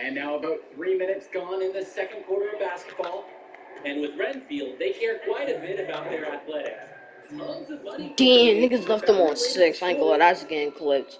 And now about three minutes gone in the second quarter of basketball. And with Renfield, they care quite a bit about their athletics. Damn, niggas left them on six. I ain't gonna lie, that's getting clipped.